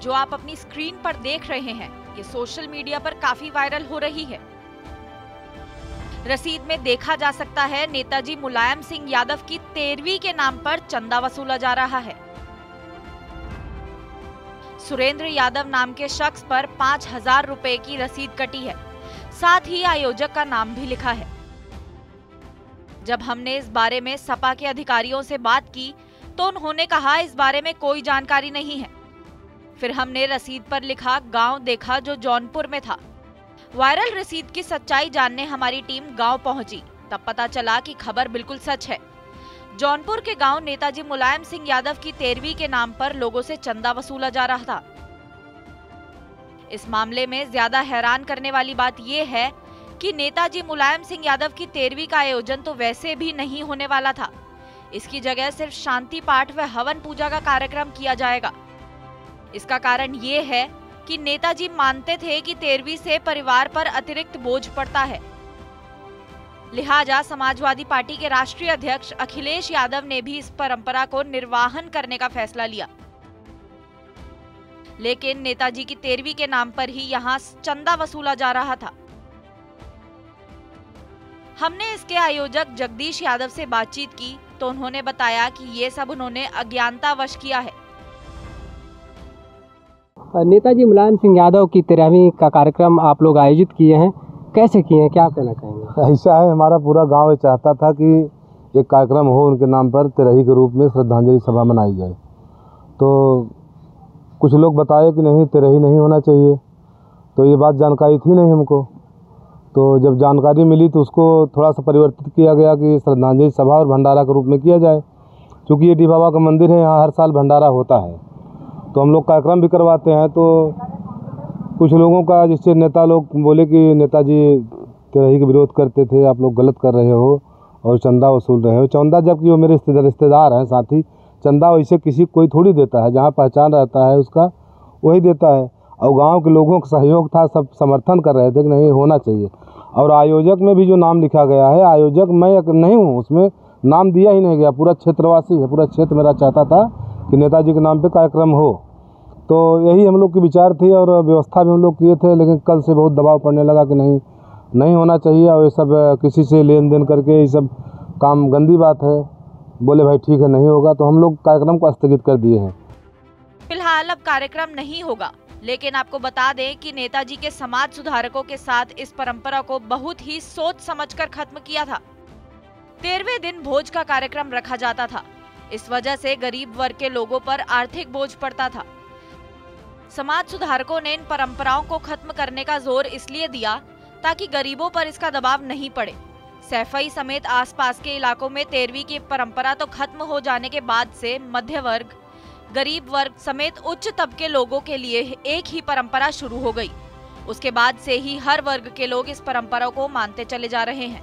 जो आप अपनी स्क्रीन पर देख रहे हैं, ये सोशल मीडिया पर काफ़ी वायरल हो रही है। रसीद में देखा जा सकता है नेताजी मुलायम सिंह यादव की तेरहवीं के नाम पर चंदा वसूला जा रहा है। सुरेंद्र यादव नाम के शख्स पर पाँच हज़ार रुपए की रसीद कटी है। साथ ही आयोजक का नाम भी लिखा है। जब हमने इस बारे में सपा के अधिकारियों से बात की तो उन्होंने कहा, इस बारे में कोई जानकारी नहीं है। फिर हमने रसीद पर लिखा, गाँव देखा जो जौनपुर में था। वायरल रसीद की सच्चाई जानने हमारी टीम गाँव पहुँची। तब पता चला कि खबर बिल्कुल सच है। जौनपुर के गाँव नेताजी मुलायम सिंह यादव की तेरहवीं के नाम पर लोगों से चंदा वसूला जा रहा था। इस मामले में ज़्यादा हैरान करने वाली बात यह है कि नेताजी मुलायम सिंह यादव की तेरहवीं का आयोजन तो वैसे भी नहीं होने वाला था। इसकी जगह सिर्फ़ शांति पाठ व हवन पूजा का कार्यक्रम किया जाएगा। इसका कारण ये है कि नेताजी मानते थे कि तेरहवीं से परिवार पर अतिरिक्त बोझ पड़ता है। लिहाजा समाजवादी पार्टी के राष्ट्रीय अध्यक्ष अखिलेश यादव ने भी इस परंपरा को निर्वाहन करने का फैसला लिया। लेकिन नेताजी की तेरहवीं के नाम पर ही यहाँ चंदा वसूला जा रहा था। हमने इसके आयोजक जगदीश यादव से बातचीत की तो उन्होंने बताया कि ये सब उन्होंने अज्ञानतावश किया है। नेताजी मुलायम सिंह यादव की तेरहवीं का कार्यक्रम आप लोग आयोजित किए हैं। कैसे किए हैं? क्या कहना चाहेंगे? ऐसा है, हमारा पूरा गाँव चाहता था कि एक कार्यक्रम हो उनके नाम पर तेरही के रूप में श्रद्धांजलि सभा मनाई जाए। तो कुछ लोग बताए कि नहीं तेरही नहीं होना चाहिए। तो ये बात जानकारी थी नहीं हमको। तो जब जानकारी मिली तो उसको थोड़ा सा परिवर्तित किया गया कि श्रद्धांजलि सभा और भंडारा के रूप में किया जाए। क्योंकि ये डी बाबा का मंदिर है, यहाँ हर साल भंडारा होता है। तो हम लोग कार्यक्रम भी करवाते हैं तो कुछ लोगों का जिससे नेता लोग बोले कि नेताजी तेरही का विरोध करते थे, आप लोग गलत कर रहे हो और चंदा वसूल रहे हो। चंदा जबकि वो मेरे रिश्तेदार हैं, साथी, चंदा वैसे किसी कोई थोड़ी देता है, जहाँ पहचान रहता है उसका, वही देता है। और गाँव के लोगों का सहयोग था, सब समर्थन कर रहे थे कि नहीं, होना चाहिए। और आयोजक में भी जो नाम लिखा गया है, आयोजक मैं नहीं हूँ, उसमें नाम दिया ही नहीं गया, पूरा क्षेत्रवासी है, पूरा क्षेत्र मेरा चाहता था कि नेताजी के नाम पे कार्यक्रम हो। तो यही हम लोग की विचार थी और व्यवस्था भी हम लोग किए थे, लेकिन कल से बहुत दबाव पड़ने लगा कि नहीं नहीं होना चाहिए और ये सब किसी से लेन देन करके ये सब काम गंदी बात है। बोले, भाई ठीक है, नहीं होगा। तो हम लोग कार्यक्रम को स्थगित कर दिए हैं। फ़िलहाल अब कार्यक्रम नहीं होगा, लेकिन आपको बता दें कि नेताजी के समाज सुधारकों के साथ इस परंपरा को बहुत ही सोच समझकर खत्म किया था। तेरहवे दिन भोज का कार्यक्रम रखा जाता था। इस वजह से गरीब वर्ग के लोगों पर आर्थिक बोझ पड़ता था। समाज सुधारकों ने इन परंपराओं को खत्म करने का ज़ोर इसलिए दिया ताकि गरीबों पर इसका दबाव नहीं पड़े। सैफई समेत आसपास के इलाकों में तेरहवीं की परंपरा तो खत्म हो जाने के बाद से मध्य वर्ग गरीब वर्ग समेत उच्च तबके लोगों के लिए एक ही परंपरा शुरू हो गई। उसके बाद से ही हर वर्ग के लोग इस परंपरा को मानते चले जा रहे हैं।